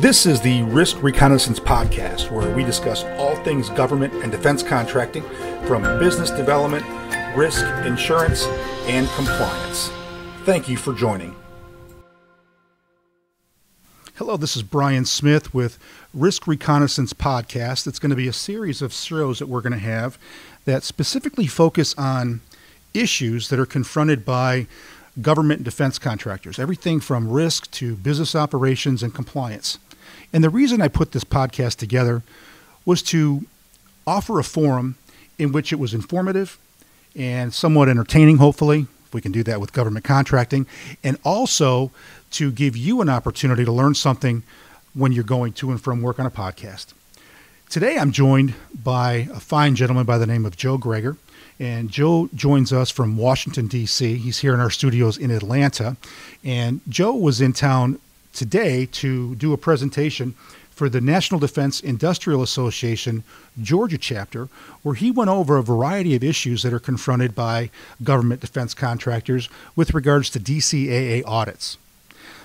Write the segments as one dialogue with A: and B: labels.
A: This is the Risk Reconnaissance Podcast, where we discuss all things government and defense contracting from business development, risk, insurance, and compliance. Thank you for joining. Hello, this is Brian Smith with Risk Reconnaissance Podcast. It's going to be a series of shows that we're going to have that specifically focus on issues that are confronted by government and defense contractors, everything from risk to business operations and compliance. And the reason I put this podcast together was to offer a forum in which it was informative and somewhat entertaining, hopefully. If we can do that with government contracting, and also to give you an opportunity to learn something when you're going to and from work on a podcast. Today, I'm joined by a fine gentleman by the name of Joe Greger. And Joe joins us from Washington, D.C. He's here in our studios in Atlanta. And Joe was in town today to do a presentation for the National Defense Industrial Association Georgia chapter, where he went over a variety of issues that are confronted by government defense contractors with regards to DCAA audits.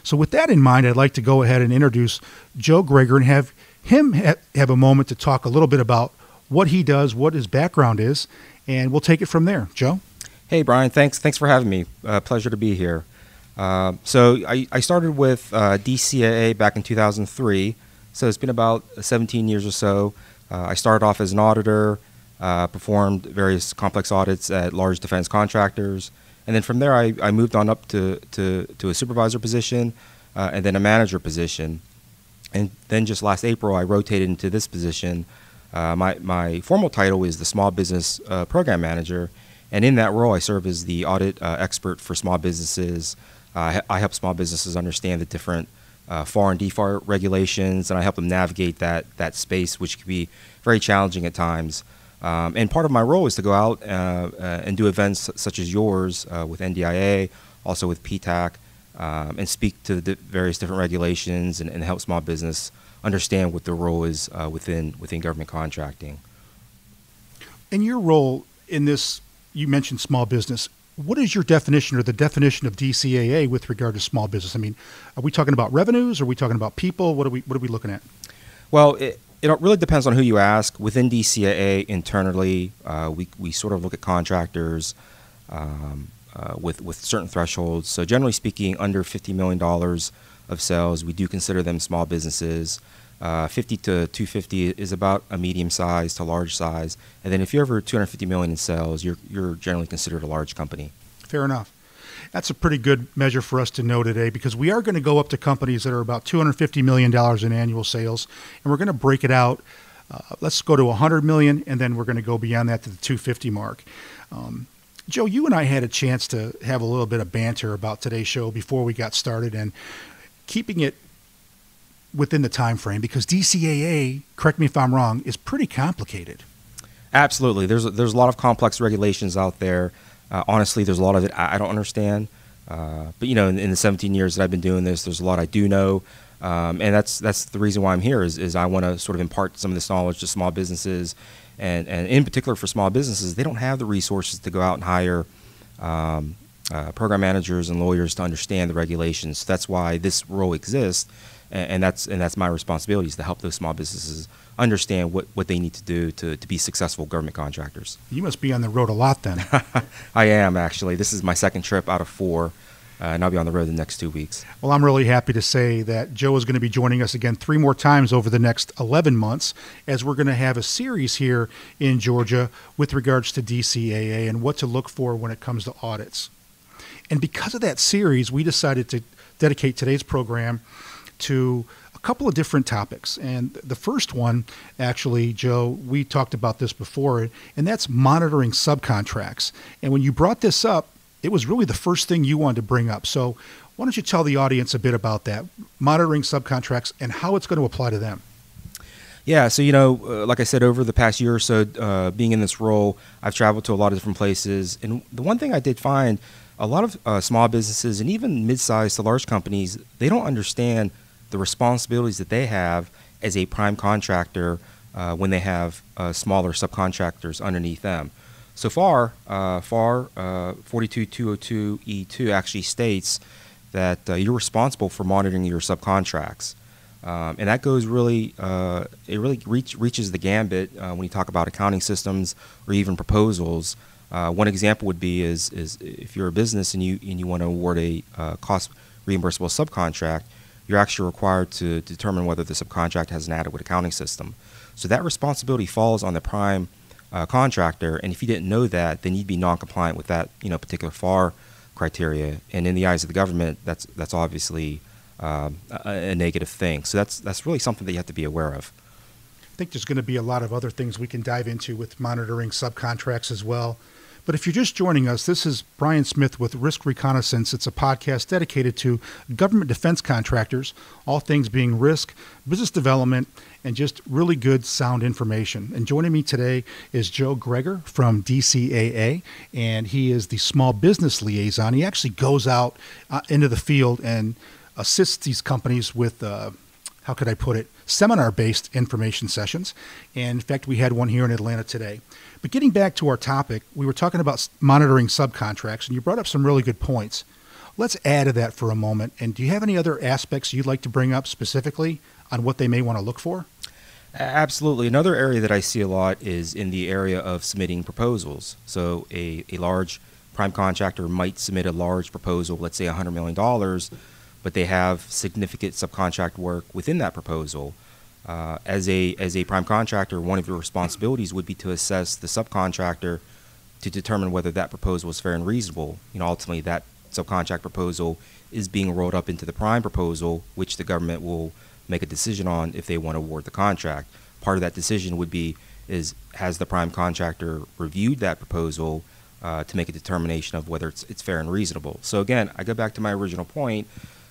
A: So, with that in mind, I'd like to go ahead and introduce Joe Greger and have him ha- have a moment to talk a little bit about what he does, what his background is, and we'll take it from there. Joe?
B: Hey, Brian. Thanks. Thanks for having me. Uh, pleasure to be here. Uh, so I, I, started with uh, DCAA back in 2003. So it's been about 17 years or so. Uh, I started off as an auditor, uh, performed various complex audits at large defense contractors, and then from there I, I moved on up to, to, to a supervisor position uh, and then a manager position. And then just last April I rotated into this position. my, my formal title is the Small Business Program Manager, and in that role I serve as the audit expert for small businesses. I help small businesses understand the different uh, FAR and DFAR regulations, and I help them navigate that that space, which can be very challenging at times. Um, and part of my role is to go out uh, uh, and do events such as yours uh, with NDIA, also with PTAC, um, and speak to the various different regulations and, and, help small business understand what their role is uh, within within government contracting.
A: And your role in this, you mentioned small business what is your definition or the definition of DCAA with regard to small business? I mean, are we talking about revenues? Are we talking about people? What are we What are we looking at?
B: Well, it, it really depends on who you ask. Within DCAA internally, uh, we we sort of look at contractors um, uh, with with certain thresholds. So generally speaking, under fifty million dollars of sales, we do consider them small businesses. Uh, 50 to 250 is about a medium size to large size, and then if you're over 250 million in sales, you're you're generally considered a large company.
A: Fair enough. That's a pretty good measure for us to know today because we are going to go up to companies that are about 250 million dollars in annual sales, and we're going to break it out. Uh, let's go to 100 million, and then we're going to go beyond that to the 250 mark. Um, Joe, you and I had a chance to have a little bit of banter about today's show before we got started, and keeping it within the time frame because DCAA, correct me if I'm wrong, is pretty complicated.
B: Absolutely, there's a, there's a lot of complex regulations out there. Uh, honestly, there's a lot of it I, I don't understand. Uh, but you know, in, in, the 17 years that I've been doing this, there's a lot I do know, um, and that's that's the reason why I'm here. Is, is I want to sort of impart some of this knowledge to small businesses, and and in particular for small businesses, they don't have the resources to go out and hire. Um, uh, program managers and lawyers to understand the regulations. That's why this role exists, and, and that's and that's my responsibility is to help those small businesses understand what, what they need to do to, to be successful government contractors.
A: You must be on the road a lot then.
B: I am actually. This is my second trip out of four. Uh, and I'll be on the road the next two weeks.
A: Well, I'm really happy to say that Joe is going to be joining us again three more times over the next 11 months as we're going to have a series here in Georgia with regards to DCAA and what to look for when it comes to audits. And because of that series, we decided to dedicate today's program to a couple of different topics. And the first one, actually, Joe, we talked about this before, and that's monitoring subcontracts. And when you brought this up, it was really the first thing you wanted to bring up. So why don't you tell the audience a bit about that, monitoring subcontracts and how it's going to apply to them?
B: Yeah, so you know, uh, like I said, over the past year or so, uh, being in this role, I've traveled to a lot of different places, and the one thing I did find, a lot of uh, small businesses and even mid-sized to large companies, they don't understand the responsibilities that they have as a prime contractor uh, when they have uh, smaller subcontractors underneath them. So far, uh, FAR uh, 42202E2 actually states that uh, you're responsible for monitoring your subcontracts. Um, and that goes really, uh, it really reach, reaches the gambit uh, when you talk about accounting systems or even proposals. Uh, one example would be is, is if you're a business and you, and you want to award a uh, cost reimbursable subcontract, you're actually required to determine whether the subcontract has an adequate accounting system. So that responsibility falls on the prime uh, contractor, and if you didn't know that, then you'd be non-compliant with that you know particular FAR criteria. And in the eyes of the government, that's that's obviously um, a, a, negative thing. So that's that's really something that you have to be aware of.
A: I think there's going to be a lot of other things we can dive into with monitoring subcontracts as well. But if you're just joining us, this is Brian Smith with Risk Reconnaissance. It's a podcast dedicated to government defense contractors, all things being risk, business development, and just really good, sound information. And joining me today is Joe Greger from DCAA, and he is the small business liaison. He actually goes out uh, into the field and assists these companies with. Uh, how could I put it, seminar based information sessions. And in fact, we had one here in Atlanta today. But getting back to our topic, we were talking about monitoring subcontracts, and you brought up some really good points. Let's add to that for a moment. And do you have any other aspects you'd like to bring up specifically on what they may want to look for?
B: Absolutely. Another area that I see a lot is in the area of submitting proposals. So, a, a large prime contractor might submit a large proposal, let's say $100 million, but they have significant subcontract work within that proposal. Uh, as a as a prime contractor, one of your responsibilities would be to assess the subcontractor to determine whether that proposal is fair and reasonable. You know, ultimately that subcontract proposal is being rolled up into the prime proposal, which the government will make a decision on if they want to award the contract. Part of that decision would be is has the prime contractor reviewed that proposal uh, to make a determination of whether it's it's fair and reasonable. So again, I go back to my original point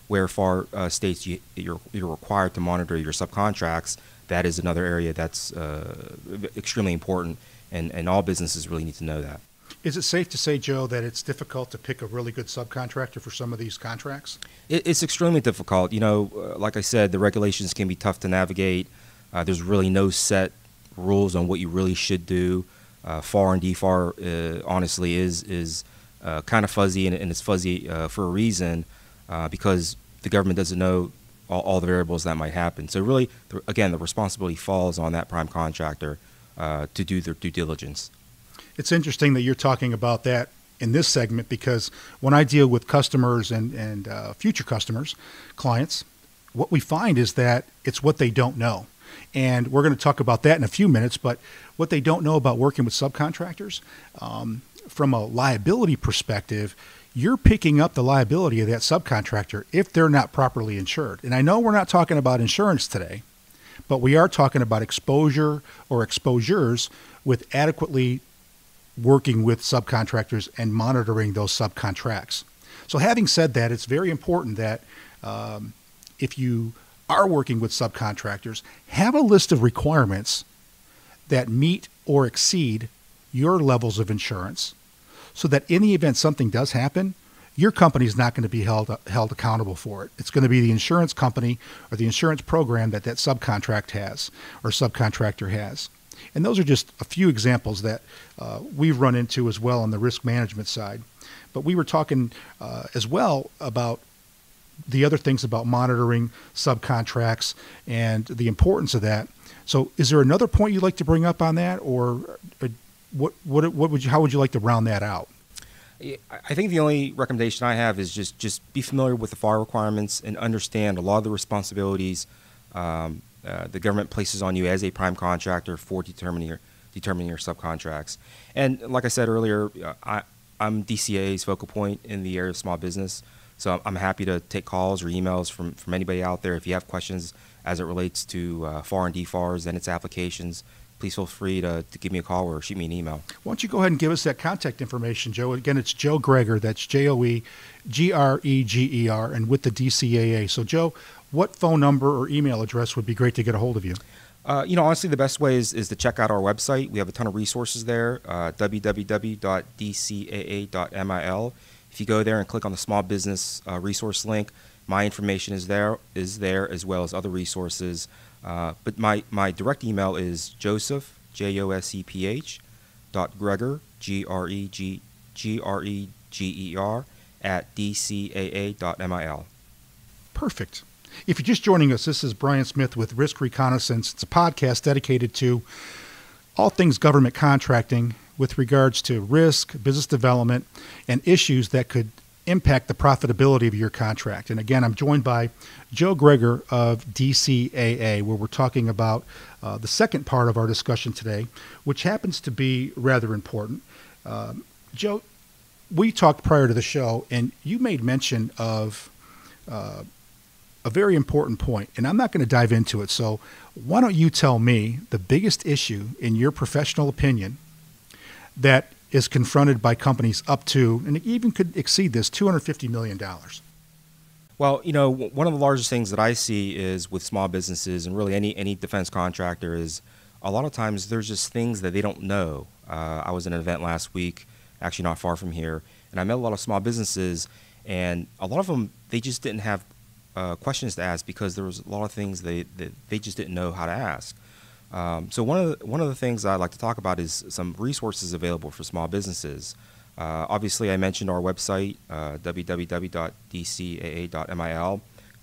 B: where FAR uh, states you, you're, you're required to monitor your subcontracts, that is another area that's uh, extremely important, and, and all businesses really need to know that.
A: Is it safe to say, Joe, that it's difficult to pick a really good subcontractor for some of these contracts?
B: It, it's extremely difficult. You know, uh, like I said, the regulations can be tough to navigate. Uh, there's really no set rules on what you really should do. Uh, FAR and DFAR, uh, honestly, is is uh, kind of fuzzy, and, and it's fuzzy uh, for a reason uh, because the government doesn't know all, all, the variables that might happen. So really, again, the responsibility falls on that prime contractor uh, to do their due diligence.
A: It's interesting that you're talking about that in this segment because when I deal with customers and, and uh, future customers, clients, what we find is that it's what they don't know. And we're going to talk about that in a few minutes, but what they don't know about working with subcontractors, um, from a liability perspective, you're picking up the liability of that subcontractor if they're not properly insured. And I know we're not talking about insurance today, but we are talking about exposure or exposures with adequately working with subcontractors and monitoring those subcontracts. So, having said that, it's very important that um, if you are working with subcontractors, have a list of requirements that meet or exceed your levels of insurance so that in the event something does happen, your company is not going to be held held accountable for it. It's going to be the insurance company or the insurance program that that subcontract has or subcontractor has. And those are just a few examples that uh, we've run into as well on the risk management side. But we were talking uh, as well about the other things about monitoring subcontracts and the importance of that. So, is there another point you'd like to bring up on that, or uh, what what what would you how would you like to round that out?
B: I think the only recommendation I have is just just be familiar with the FAR requirements and understand a lot of the responsibilities um, uh, the government places on you as a prime contractor for determining your determining your subcontracts. And like I said earlier, uh, I, I'm DCAA's focal point in the area of small business. So I'm happy to take calls or emails from, from anybody out there. If you have questions as it relates to uh, FAR and DFARs and its applications, please feel free to, to give me a call or shoot me an email.
A: Why don't you go ahead and give us that contact information, Joe? Again, it's Joe Greger. That's J O E G R E G E R, and with the DCAA. So, Joe, what phone number or email address would be great to get a hold of you?
B: Uh, you know, honestly, the best way is, is to check out our website. We have a ton of resources there, uh, www.dcaa.mil. If you go there and click on the small business uh, resource link, my information is there is there as well as other resources. Uh, but my, my direct email is joseph, J O S E P H, dot Greger, G R E G G R E G E R, at dcaa.mil.
A: Perfect. If you're just joining us, this is Brian Smith with Risk Reconnaissance. It's a podcast dedicated to all things government contracting with regards to risk, business development, and issues that could impact the profitability of your contract. And again, I'm joined by Joe Greger of DCAA, where we're talking about uh, the second part of our discussion today, which happens to be rather important. Um, Joe, we talked prior to the show, and you made mention of uh, a very important point, and I'm not going to dive into it. So, why don't you tell me the biggest issue, in your professional opinion, that is confronted by companies up to, and it even could exceed this, $250 million?
B: Well, you know, one of the largest things that I see is with small businesses and really any, any defense contractor is a lot of times there's just things that they don't know. Uh, I was at an event last week, actually not far from here, and I met a lot of small businesses, and a lot of them, they just didn't have uh, questions to ask because there was a lot of things they, that they just didn't know how to ask. Um, so one of the, one of the things I'd like to talk about is some resources available for small businesses. Uh, obviously, I mentioned our website, uh, www.dcaa.mil.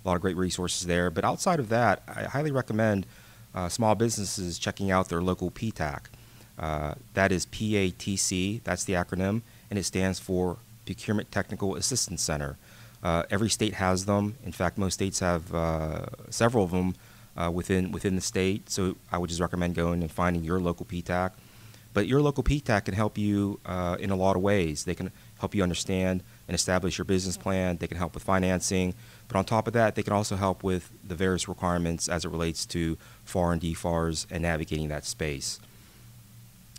B: A lot of great resources there. But outside of that, I highly recommend uh, small businesses checking out their local PTAC. Uh, that is PATC, that's the acronym, and it stands for Procurement Technical Assistance Center. Uh, every state has them. In fact, most states have uh, several of them uh, within within the state. So I would just recommend going and finding your local PTAC. But your local PTAC can help you uh, in a lot of ways. They can help you understand and establish your business plan. They can help with financing. But on top of that, they can also help with the various requirements as it relates to FAR and DFARS and navigating that space.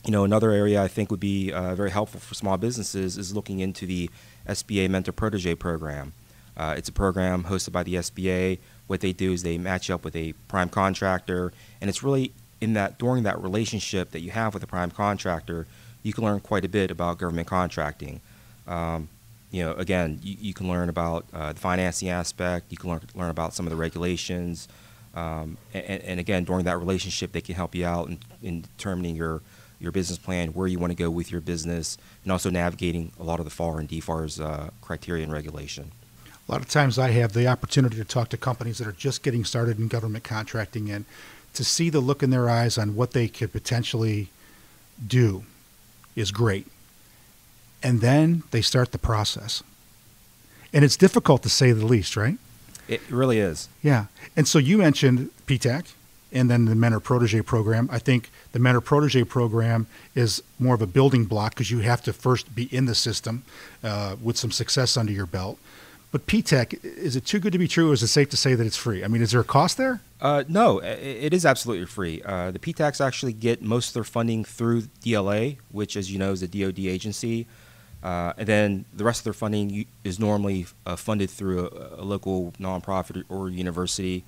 B: You know, another area I think would be uh, very helpful for small businesses is looking into the SBA Mentor Protege program. Uh, it's a program hosted by the SBA. What they do is they match up with a prime contractor, and it's really in that during that relationship that you have with a prime contractor, you can learn quite a bit about government contracting. Um, you know, again, you, you can learn about uh, the financing aspect. You can learn, learn about some of the regulations, um, and, and, again, during that relationship, they can help you out in, in determining your your business plan, where you want to go with your business, and also navigating a lot of the FAR and DFARS uh, criteria and regulation.
A: A lot of times I have the opportunity to talk to companies that are just getting started in government contracting and to see the look in their eyes on what they could potentially do is great. And then they start the process. And it's difficult to say the least, right?
B: It really is.
A: Yeah. And so you mentioned PTAC and then the mentor protege program. I think the mentor protege program is more of a building block because you have to first be in the system uh, with some success under your belt. But PTAC, is it too good to be true, or is it safe to say that it's free? I mean, is there a cost there?
B: Uh, no, it is absolutely free. Uh, the PTACs actually get most of their funding through DLA, which, as you know, is a DoD agency. Uh, and then the rest of their funding is normally uh, funded through a, a, local nonprofit or university.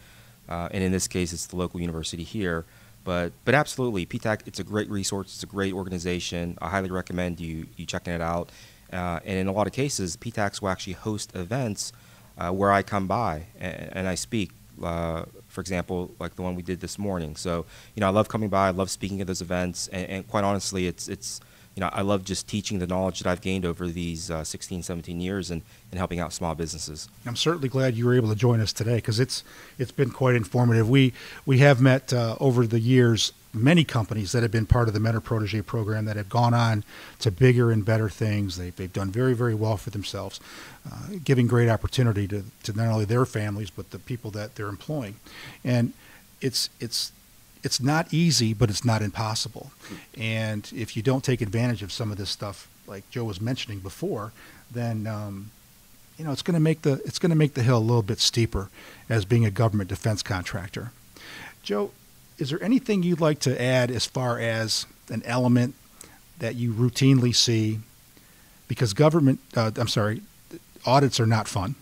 B: Uh, and in this case, it's the local university here. But but absolutely, PTAC it's a great resource. It's a great organization. I highly recommend you you checking it out. Uh, and in a lot of cases, PTACs will actually host events uh, where I come by and, and I speak. Uh, for example, like the one we did this morning. So you know, I love coming by. I love speaking at those events. And, and quite honestly, it's it's you know, I love just teaching the knowledge that I've gained over these uh, 16, 17 years and, and helping out small businesses.
A: I'm certainly glad you were able to join us today because it's it's been quite informative. We we have met uh, over the years many companies that have been part of the Mentor Protege program that have gone on to bigger and better things. They've, they've done very, very well for themselves, uh, giving great opportunity to, to not only their families, but the people that they're employing. And it's, it's it's not easy, but it's not impossible. And if you don't take advantage of some of this stuff, like Joe was mentioning before, then um, you know it's going to make the it's going to make the hill a little bit steeper as being a government defense contractor. Joe, is there anything you'd like to add as far as an element that you routinely see? Because government, uh, I'm sorry, audits are not fun.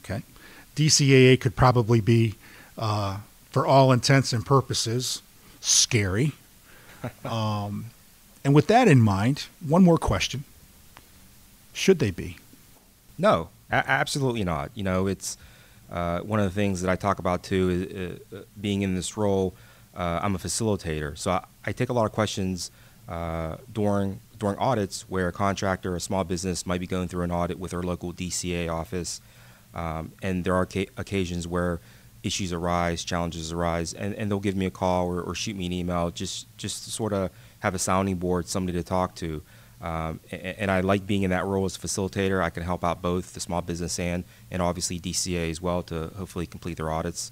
A: Okay, DCAA could probably be uh, for all intents and purposes, scary. um, and with that in mind, one more question: Should they be?
B: No, a- absolutely not. You know, it's uh, one of the things that I talk about too. Is, uh, being in this role, uh, I'm a facilitator, so I, I, take a lot of questions uh, during during audits where a contractor, or a small business, might be going through an audit with our local DCAA office, um, and there are ca- occasions where issues arise, challenges arise, and, and they'll give me a call or, or shoot me an email just just to sort of have a sounding board, somebody to talk to. Um, and, and, I like being in that role as a facilitator. I can help out both the small business and and obviously DCAA as well to hopefully complete their audits.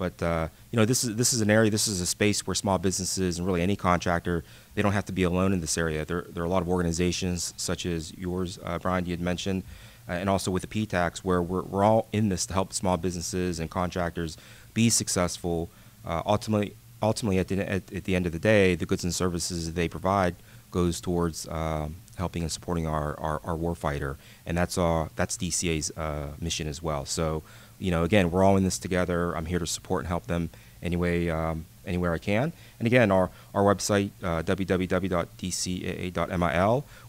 B: But uh, you know, this is this is an area, this is a space where small businesses and really any contractor, they don't have to be alone in this area. There, there are a lot of organizations such as yours, uh, Brian, you had mentioned, uh, and also with the PTACs, where we're, we're all in this to help small businesses and contractors be successful. Uh, ultimately, ultimately at the, at, at, the end of the day, the goods and services they provide goes towards um, helping and supporting our, our, our warfighter, and that's our, that's DCAA's uh, mission as well. So you know, again, we're all in this together. I'm here to support and help them anyway, um, anywhere I can. And again, our, our website, uh, www.dcaa.mil,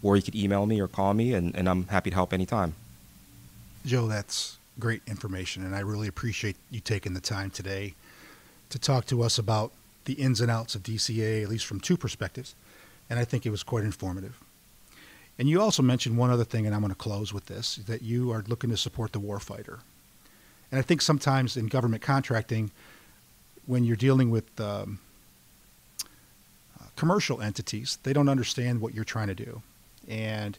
B: or you could email me or call me, and, and I'm happy to help anytime.
A: Joe, that's great information, and I really appreciate you taking the time today to talk to us about the ins and outs of DCAA, at least from two perspectives, and I think it was quite informative. And you also mentioned one other thing, and I'm going to close with this: that you are looking to support the warfighter. And I think sometimes in government contracting, when you're dealing with um, uh, commercial entities, they don't understand what you're trying to do. And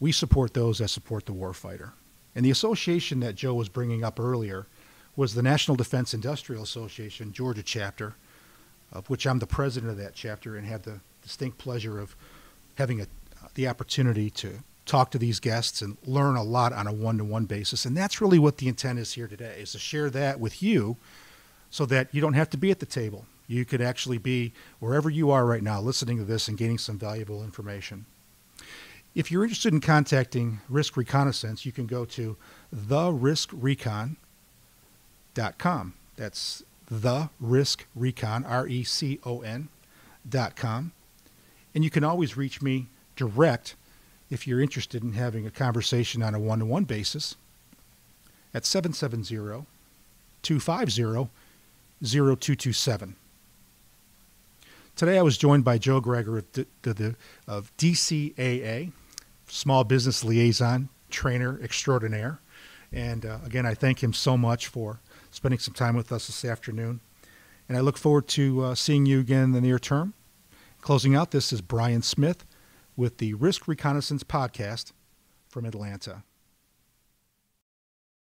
A: we support those that support the warfighter. And the association that Joe was bringing up earlier was the National Defense Industrial Association, Georgia chapter, of which I'm the president of that chapter and had the distinct pleasure of having a, the opportunity to talk to these guests and learn a lot on a one-to-one basis. And that's really what the intent is here today, is to share that with you so that you don't have to be at the table. You could actually be wherever you are right now listening to this and gaining some valuable information. If you're interested in contacting Risk Reconnaissance, you can go to theriskrecon.com. That's the Risk Recon, R E C O N, dot com. And you can always reach me direct if you're interested in having a conversation on a one to one basis at 770 250 0227. Today I was joined by Joe Greger of, the, the, of DCAA, Small Business Liaison, trainer extraordinaire. And uh, again, I thank him so much for spending some time with us this afternoon. And I look forward to uh, seeing you again in the near term. Closing out, this is Brian Smith with the Risk Reconnaissance podcast from Atlanta.